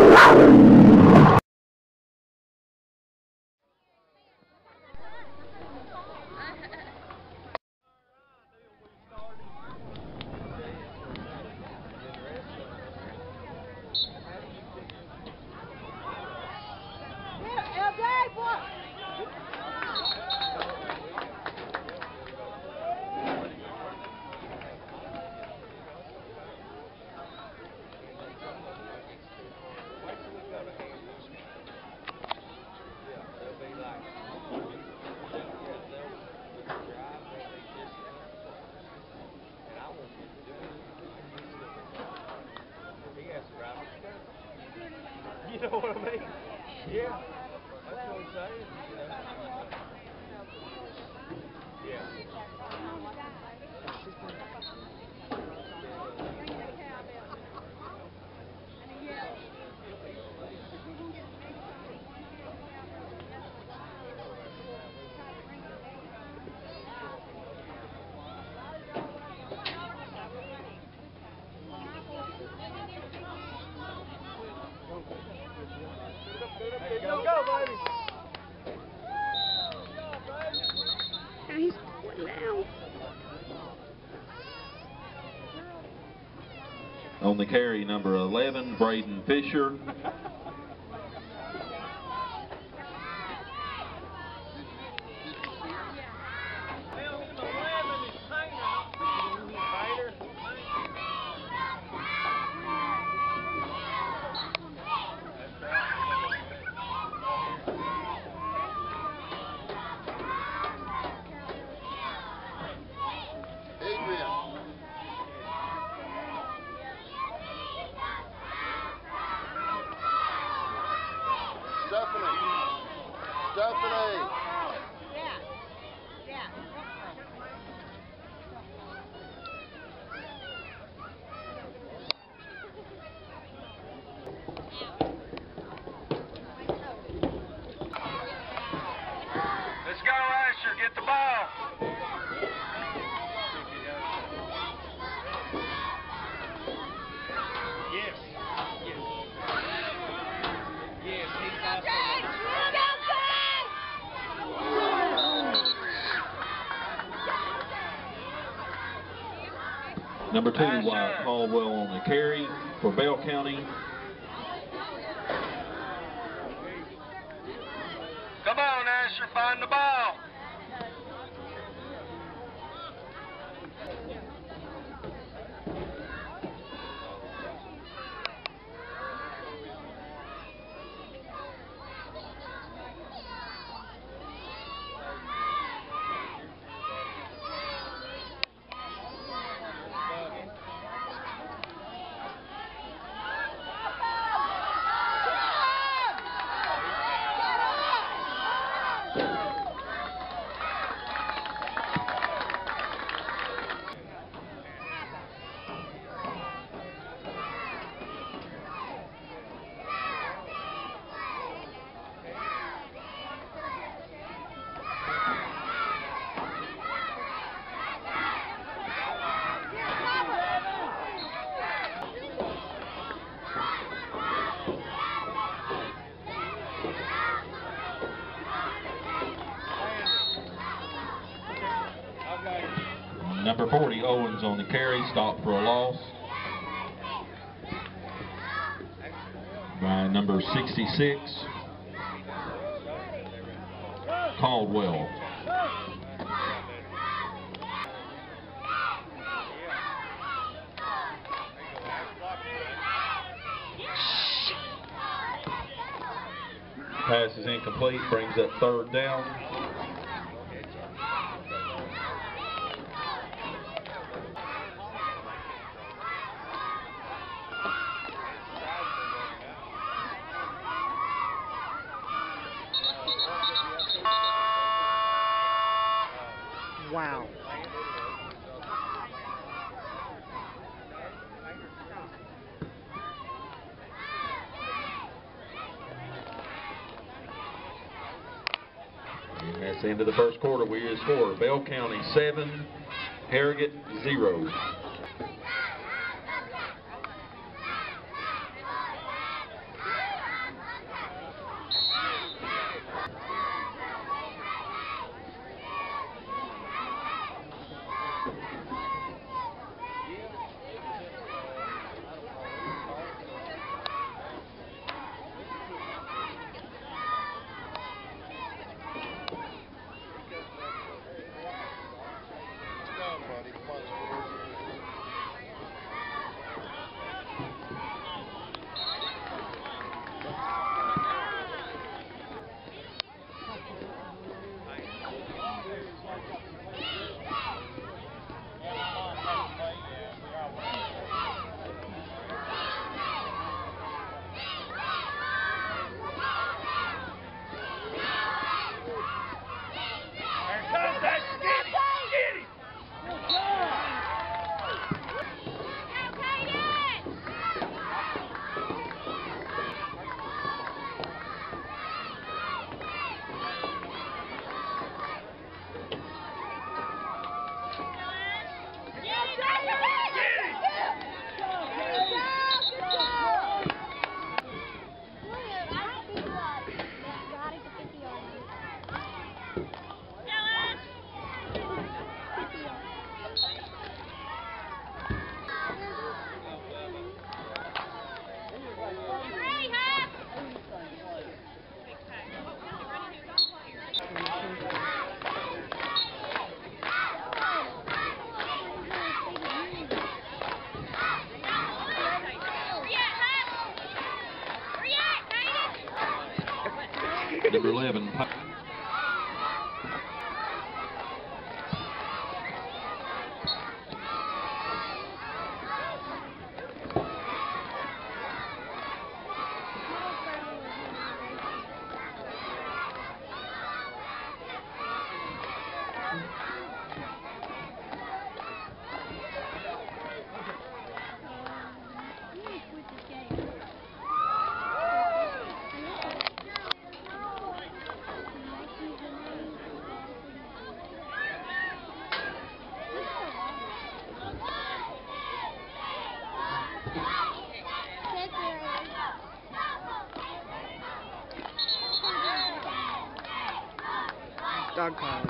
You know what I mean? Yeah. That's what I'm saying. Yeah. Go, go, baby. Now he's going down. On the carry, number 11, Braden Fisher. Let's go, Asher. Get the ball. Yes. Yes. Yes, he's also. Number two, uh, Asher. Wyatt Caldwell on the carry for Bell County. Come on, Find the ball. Number 40, Owens on the carry, stopped for a loss. By number 66, Caldwell. Pass is incomplete, brings up third down. Wow. And that's the end of the first quarter. We score Bell County 7, Harrogate 0. Dog collars.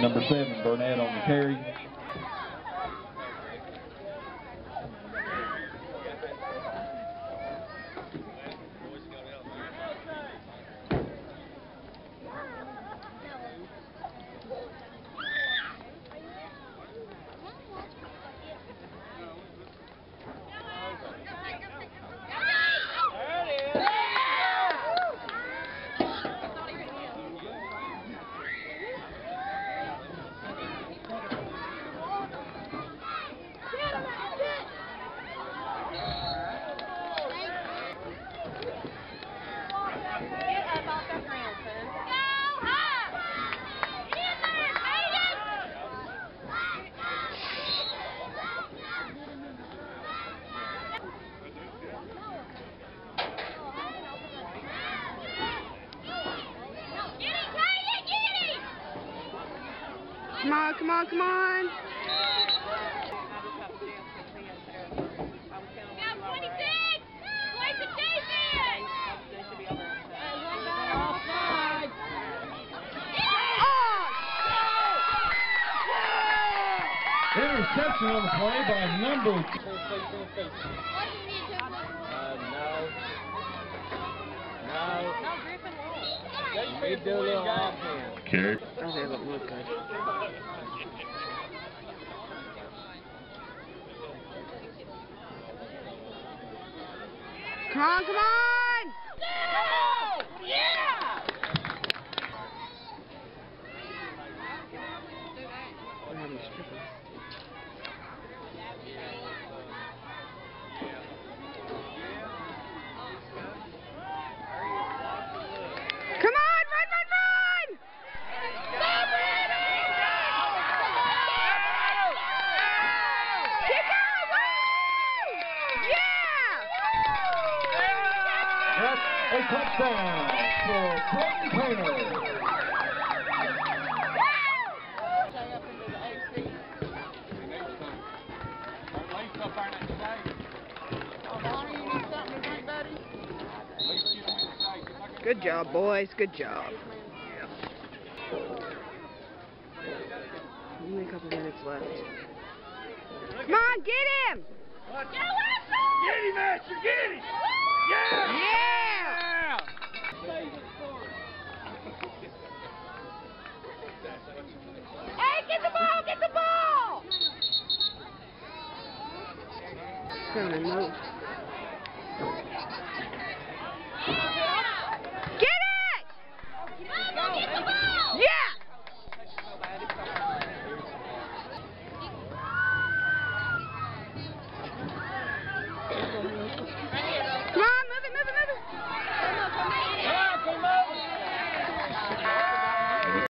Number 7, Burnett on the carry. On, come on, come on. Interception on the play by number We do a little offense. Carry. They don't look good. Come on, come on! Oh, Bonnie, you need something to drink, buddy? Good job, boys. Good job. Only a couple minutes left. Come on, get him! Get him, Asher, get him! Yeah! Yeah! 这人呢？